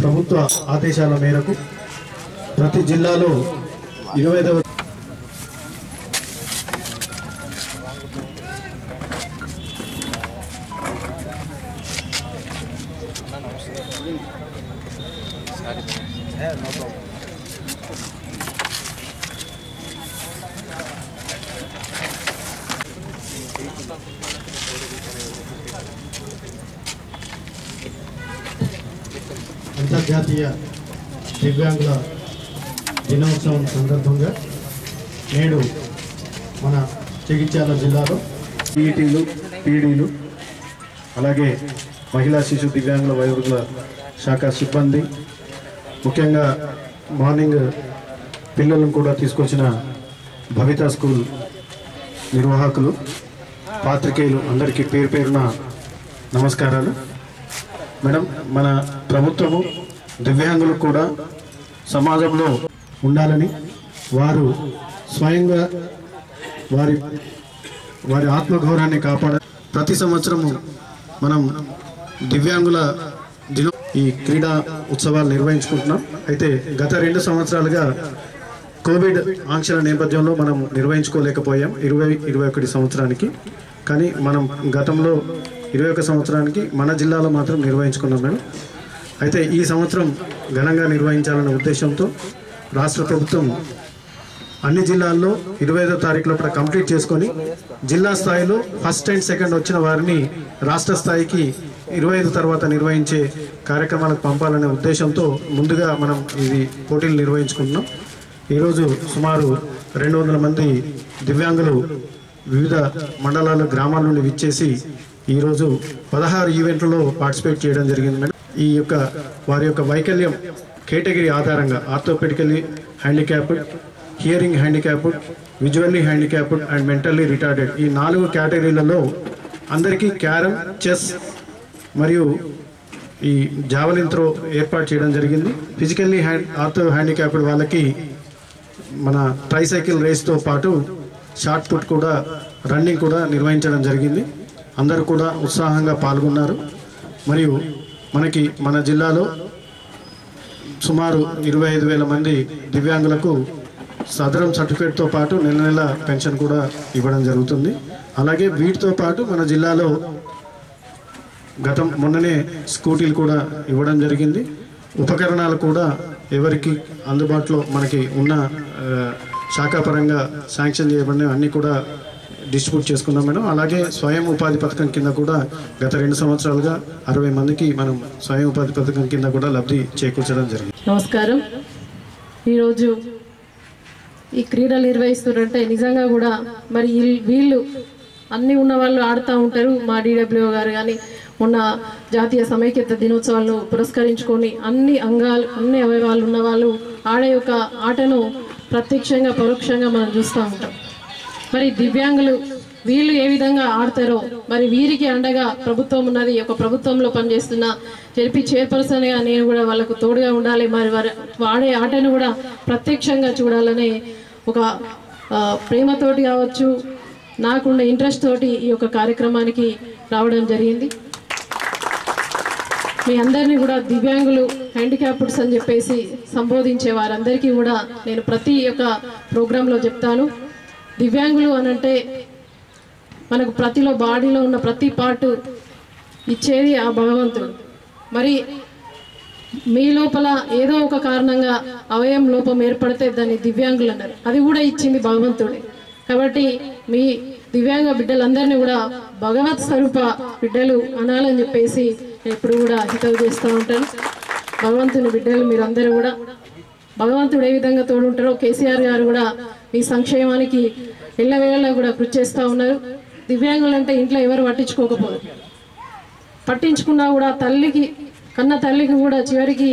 ప్రభుత్వ ఆదేశాల మేరకు ప్రతి జిల్లాలో ఇరవైదవ అంతర్జాతీయ దివ్యాంగుల దినోత్సవం సందర్భంగా నేడు మన జగిత్యాల జిల్లాలో పీఈటీలు పీడీలు అలాగే మహిళా శిశు దివ్యాంగుల వయోవృద్ధుల శాఖ సిబ్బంది ముఖ్యంగా మార్నింగ్ పిల్లలను కూడా తీసుకొచ్చిన భవిత స్కూల్ నిర్వాహకులు పాత్రికేయులు అందరికీ పేరు పేరున నమస్కారాలు. మేడం మన ప్రభుత్వము దివ్యాంగులకు కూడా సమాజంలో ఉండాలని వారు స్వయంగా వారి వారి ఆత్మగౌరవాన్ని కాపాడ ప్రతి సంవత్సరము మనం దివ్యాంగుల దిన ఈ క్రీడా ఉత్సవాలు నిర్వహించుకుంటున్నాం. అయితే గత రెండు సంవత్సరాలుగా కోవిడ్ ఆంక్షల నేపథ్యంలో మనం నిర్వహించుకోలేకపోయాం. ఇరవై ఇరవై ఒకటి సంవత్సరానికి. కానీ మనం గతంలో ఇరవై ఒక సంవత్సరానికి మన జిల్లాలో మాత్రం నిర్వహించుకున్నాం మేడం అయితే ఈ సంవత్సరం ఘనంగా నిర్వహించాలన్న ఉద్దేశంతో రాష్ట్ర ప్రభుత్వం అన్ని జిల్లాల్లో ఇరవై ఐదో తారీఖు లోపల కంప్లీట్ చేసుకొని జిల్లా స్థాయిలో ఫస్ట్ అండ్ సెకండ్ వచ్చిన వారిని రాష్ట్ర స్థాయికి ఇరవై ఐదు తర్వాత నిర్వహించే కార్యక్రమాలకు పంపాలనే ఉద్దేశంతో ముందుగా మనం ఇది పోటీలు నిర్వహించుకుంటున్నాం. ఈరోజు సుమారు రెండు వందల మంది దివ్యాంగులు వివిధ మండలాల్లో గ్రామాల నుండి విచ్చేసి ఈరోజు పదహారు ఈవెంట్లలో పార్టిసిపేట్ చేయడం జరిగింది. మేడం ఈ యొక్క వారి యొక్క వైకల్యం కేటగిరీ ఆధారంగా orthopaedically handicapped hearing handicapped visually handicapped and mentally retarded ఈ నాలుగు కేటగిరీలలో అందరికీ క్యారమ్ చెస్ మరియు ఈ జావలిన్ త్రో ఏర్పాటు చేయడం జరిగింది. ఫిజికల్లీ హ్యాండ్ ఆర్థో హ్యాండిక్యాప్డ్ వాళ్ళకి మన ట్రైసైకిల్ రేస్తో పాటు షార్ట్ పుట్ కూడా రన్నింగ్ కూడా నిర్వహించడం జరిగింది. అందరూ కూడా ఉత్సాహంగా పాల్గొన్నారు. మరియు మనకి మన జిల్లాలో సుమారు ఇరవై ఐదు వేల మంది దివ్యాంగులకు సదరం సర్టిఫికేట్తో పాటు నెల నెల పెన్షన్ కూడా ఇవ్వడం జరుగుతుంది. అలాగే వీటితో పాటు మన జిల్లాలో గతం మొన్ననే స్కూటీలు కూడా ఇవ్వడం జరిగింది. ఉపకరణాలు కూడా ఎవరికి అందుబాటులో మనకి ఉన్న శాఖాపరంగా శాంక్షన్ చేయబడినవి అన్నీ కూడా డిస్ట్రిబ్యూట్ చేసుకున్నాం మేడం. అలాగే స్వయం ఉపాధి పథకం కింద కూడా గత రెండు సంవత్సరాలుగా అరవై మందికి మనం స్వయం ఉపాధి పథకం కింద కూడా లబ్ధి చేకూర్చడం జరిగింది. నమస్కారం. ఈరోజు ఈ క్రీడలు నిర్వహిస్తున్నారంటే నిజంగా కూడా మరి వీళ్ళు అన్ని ఉన్న వాళ్ళు ఆడుతూ ఉంటారు. మా డీడబ్ల్యూ గారు కానీ ఉన్న జాతీయ సమైక్యత దినోత్సవాలను పురస్కరించుకొని అన్ని అంగాలు అన్ని అవయవాలు ఉన్న వాళ్ళు ఆడే యొక్క ఆటను ప్రత్యక్షంగా పరోక్షంగా మనం చూస్తూ ఉంటాం. మరి దివ్యాంగులు వీళ్ళు ఏ విధంగా ఆడతారో మరి వీరికి అండగా ప్రభుత్వం ఉన్నది ఒక ప్రభుత్వంలో పనిచేస్తున్న జరిపి చైర్పర్సన్గా నేను కూడా వాళ్ళకు తోడుగా ఉండాలి మరి వారి వాడే ఆటను కూడా ప్రత్యక్షంగా చూడాలని ఒక ప్రేమతోటి కావచ్చు నాకున్న ఇంట్రెస్ట్ తోటి ఈ యొక్క కార్యక్రమానికి రావడం జరిగింది. మీ అందరినీ కూడా దివ్యాంగులు హ్యాండిక్యాప్డ్స్ అని చెప్పేసి సంబోధించే వారందరికీ కూడా నేను ప్రతి ఒక్క ప్రోగ్రాంలో చెప్తాను. దివ్యాంగులు అనంటే మనకు ప్రతిలో బాడీలో ఉన్న ప్రతి పార్ట్ ఇచ్చేది ఆ భగవంతుడు. మరి మీ లోపల ఏదో ఒక కారణంగా అవయం లోపం ఏర్పడితే దాన్ని దివ్యాంగులు అన్నారు. అది కూడా ఇచ్చింది భగవంతుడే. కాబట్టి మీ దివ్యాంగ బిడ్డలందరినీ కూడా భగవత్ స్వరూప బిడ్డలు అనాలని చెప్పేసి ఎప్పుడు కూడా హితవు చేస్తూ ఉంటాను. భగవంతుని బిడ్డలు మీరందరూ కూడా. భగవంతుడు ఏ విధంగా తోడుంటారో కేసీఆర్ గారు కూడా మీ సంక్షేమానికి ఎల్లవేళలా కూడా కృషి చేస్తూ ఉన్నారు. దివ్యాంగులంటే ఇంట్లో ఎవరు పట్టించుకోకపోదు పట్టించుకున్నా కూడా తల్లికి కన్న తల్లికి కూడా చివరికి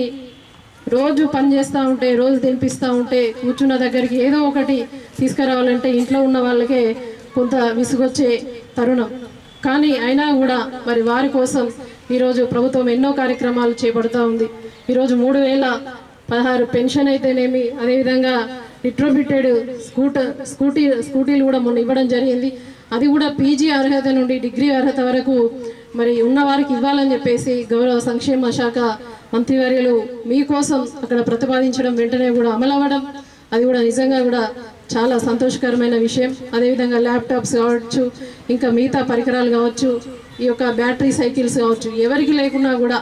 రోజు పని చేస్తూ ఉంటే రోజు తినిపిస్తూ ఉంటే కూర్చున్న దగ్గరికి ఏదో ఒకటి తీసుకురావాలంటే ఇంట్లో ఉన్న వాళ్ళకే కొంత విసుగొచ్చే తరుణం. కానీ అయినా కూడా మరి వారి కోసం ఈరోజు ప్రభుత్వం ఎన్నో కార్యక్రమాలు చేపడుతూ ఉంది. ఈరోజు మూడు వేల పదహారు పెన్షన్ అయితేనేమి అదేవిధంగా రిట్రోబిటెడ్ స్కూటర్ స్కూటీ స్కూటీలు కూడా మొన్న ఇవ్వడం జరిగింది. అది కూడా పీజీ అర్హత నుండి డిగ్రీ అర్హత వరకు మరి ఉన్న వారికి ఇవ్వాలని చెప్పేసి గౌరవ సంక్షేమ శాఖ మంత్రివర్యులు మీకోసం అక్కడ ప్రతిపాదించడం వెంటనే కూడా అమలవ్వడం అది కూడా నిజంగా కూడా చాలా సంతోషకరమైన విషయం. అదేవిధంగా ల్యాప్టాప్స్ కావచ్చు ఇంకా మిగతా పరికరాలు కావచ్చు ఈ యొక్క బ్యాటరీ సైకిల్స్ కావచ్చు ఎవరికి లేకున్నా కూడా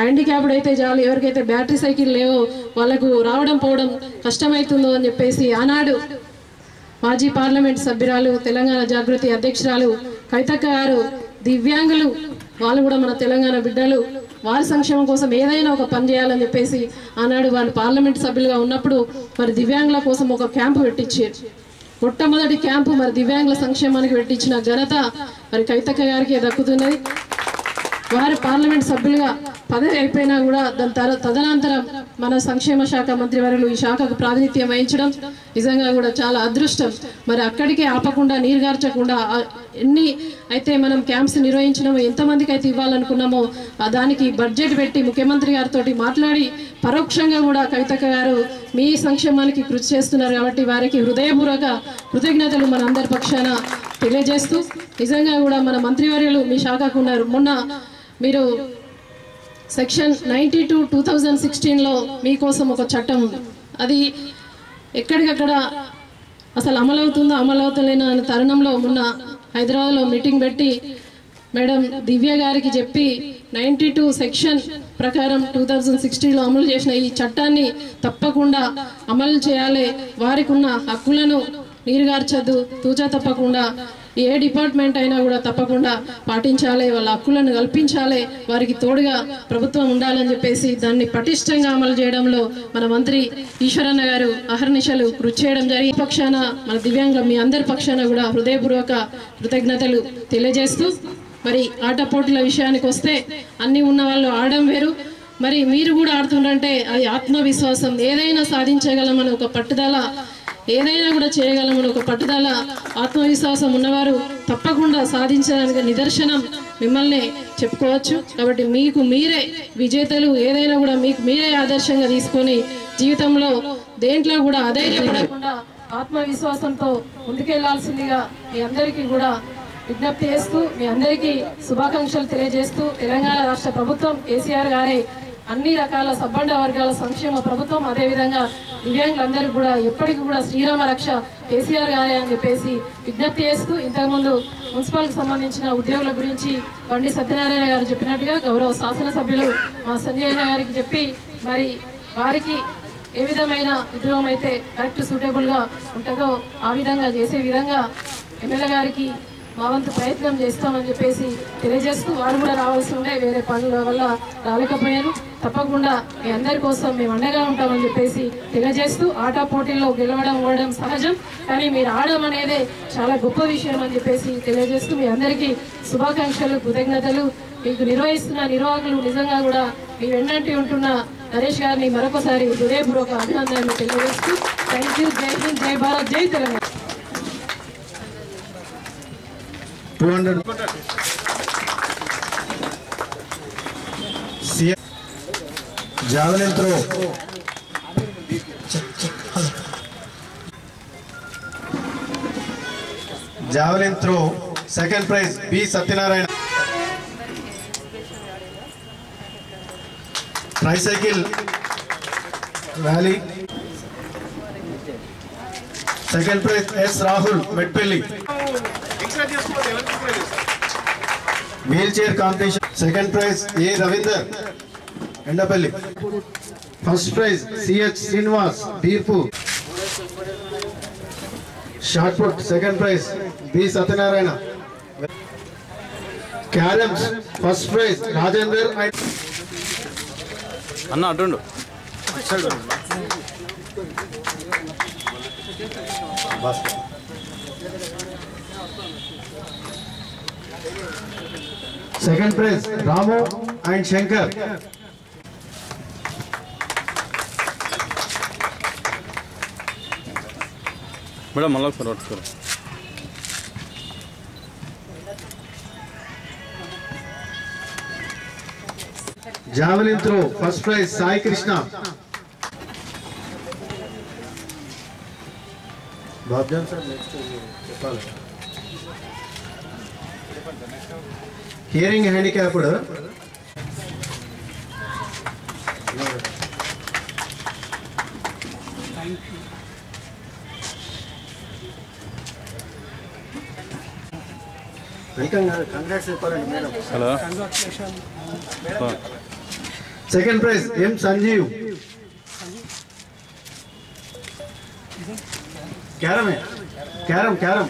హ్యాండిక్యాప్డ్ అయితే చాలు ఎవరికైతే బ్యాటరీ సైకిల్ లేవో వాళ్ళకు రావడం పోవడం కష్టమవుతుందో అని చెప్పేసి ఆనాడు మాజీ పార్లమెంట్ సభ్యురాలు తెలంగాణ జాగృతి అధ్యక్షురాలు కవితక్క గారు దివ్యాంగులు వాళ్ళు కూడా మన తెలంగాణ బిడ్డలు వారి సంక్షేమం కోసం ఏదైనా ఒక పని చేయాలని చెప్పేసి ఆనాడు వాళ్ళు పార్లమెంట్ సభ్యులుగా ఉన్నప్పుడు మరి దివ్యాంగుల కోసం ఒక క్యాంపు పెట్టించారు. మొట్టమొదటి క్యాంపు మరి దివ్యాంగుల సంక్షేమానికి పెట్టించిన ఘనత మరి కవితక్క గారికి దక్కుతున్నది. వారు పార్లమెంట్ సభ్యులుగా పదవి అయిపోయినా కూడా దాని తర తదనంతరం మన సంక్షేమ శాఖ మంత్రి వారు ఈ శాఖకు ప్రాతినిధ్యం వహించడం నిజంగా కూడా చాలా అదృష్టం. మరి అక్కడికే ఆపకుండా నీరుగార్చకుండా ఎన్ని అయితే మనం క్యాంప్స్ నిర్వహించినామో ఎంతమందికి అయితే ఇవ్వాలనుకున్నామో ఆ దానికి బడ్జెట్ పెట్టి ముఖ్యమంత్రి గారితో మాట్లాడి పరోక్షంగా కూడా కవితక్క గారు మీ సంక్షేమానికి కృషి చేస్తున్నారు కాబట్టి వారికి హృదయపూర్వక కృతజ్ఞతలు మన అందరి పక్షాన తెలియజేస్తూ నిజంగా కూడా మన మంత్రివర్యులు మీ శాఖకు ఉన్నారు. మొన్న మీరు section ninety two two thousand సిక్స్టీన్లో మీకోసం ఒక చట్టం ఉంది. అది ఎక్కడికక్కడ అసలు అమలవుతుందో అమలవుతలేనా అనే తరుణంలో మొన్న హైదరాబాద్లో మీటింగ్ పెట్టి మేడం దివ్య గారికి చెప్పి నైంటీ టూ సెక్షన్ ప్రకారం టూ థౌజండ్ సిక్స్టీన్లో అమలు చేసిన ఈ చట్టాన్ని తప్పకుండా అమలు చేయాలి. వారికి ఉన్న హక్కులను నీరుగార్చద్దు. తూచా తప్పకుండా ఏ డిపార్ట్మెంట్ అయినా కూడా తప్పకుండా పాటించాలి వాళ్ళ హక్కులను కల్పించాలి వారికి తోడుగా ప్రభుత్వం ఉండాలని చెప్పేసి దాన్ని పటిష్టంగా అమలు చేయడంలో మన మంత్రి ఈశ్వరన్న గారు అహర్నిశలు కృషి చేయడం జరిగి ఈ పక్షాన మన దివ్యాంగుల మీ అందరి పక్షాన కూడా హృదయపూర్వక కృతజ్ఞతలు తెలియజేస్తూ మరి ఆట పోటీల విషయానికి వస్తే అన్నీ ఉన్న వాళ్ళు ఆడడం వేరు. మరి మీరు కూడా ఆడుతుండంటే అది ఆత్మవిశ్వాసం. ఏదైనా సాధించగలమని ఒక పట్టుదల ఏదైనా కూడా చేయగలమని ఒక పట్టుదల ఆత్మవిశ్వాసం ఉన్నవారు తప్పకుండా సాధించడానికి నిదర్శనం మిమ్మల్ని చెప్పుకోవచ్చు. కాబట్టి మీకు మీరే విజేతలు ఏదైనా కూడా మీకు మీరే ఆదర్శంగా తీసుకొని జీవితంలో దేంట్లో కూడా అధైర్యపడకుండా ఆత్మవిశ్వాసంతో ముందుకెళ్ళాల్సిందిగా మీ అందరికీ కూడా విజ్ఞప్తి చేస్తూ మీ అందరికీ శుభాకాంక్షలు తెలియజేస్తూ తెలంగాణ రాష్ట్ర ప్రభుత్వం కేసీఆర్ గారే అన్ని రకాల సబ్బండ వర్గాల సంక్షేమ ప్రభుత్వం అదేవిధంగా దివ్యాంగులందరికీ కూడా ఎప్పటికీ కూడా శ్రీరామ రక్ష కేసీఆర్ గారే అని చెప్పేసి విజ్ఞప్తి చేస్తూ ఇంతకుముందు మున్సిపల్కి సంబంధించిన ఉద్యోగుల గురించి బండి సత్యనారాయణ గారు చెప్పినట్టుగా గౌరవ శాసనసభ్యులు మా సంజయ్ గారికి చెప్పి మరి వారికి ఏ విధమైన ఉద్యోగం అయితే కరెక్ట్ సూటబుల్గా ఉంటుందో ఆ విధంగా చేసే విధంగా ఎమ్మెల్యే గారికి మా వంతు ప్రయత్నం చేస్తామని చెప్పేసి తెలియజేస్తూ వారు కూడా రావాల్సి ఉండే వేరే పనుల వల్ల రాలేకపోయారు తప్పకుండా మీ అందరి కోసం మేము అండగా ఉంటామని చెప్పేసి తెలియజేస్తూ ఆట పోటీల్లో గెలవడం ఓడడం సహజం. కానీ మీరు ఆడడం అనేదే చాలా గొప్ప విషయం అని చెప్పేసి తెలియజేస్తూ మీ అందరికీ శుభాకాంక్షలు కృతజ్ఞతలు. మీకు నిర్వహిస్తున్న నిర్వాహకులు నిజంగా కూడా మీ వెన్నంటి ఉంటున్న నరేష్ గారిని మరొకసారి హృదయపూర్వక అభినందనలు తెలియజేస్తూ. Thank you. జై హింద్ జై భారత్ జై Telangana. Two hundred javelin throw javelin throw second prize B Satyanarayana tricycle rally second prize S Rahul Metpally wheelchair competition. Second prize A Ravinder. Endapally. First prize CH Srinivas Beerpur shot put. Second prize B Satyanarayana. Carroms first prize Rajender అన్న అటుండు second prize Ramu and Shankar madam మళ్ళీ ఒకసారి పట్టుకోరు javelin throw first prize Sai Krishna Babjan sir next చెప్పాలి hearing handicapped welcome congrats చెప్పాలండి madam hello second prize M Sanjeev క్యారమే carrom carrom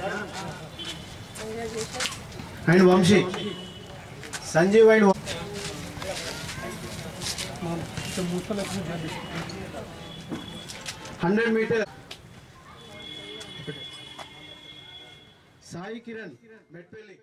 and Vamsi Sanjeev भाई hundred metre. Sai Kiran मेटपेली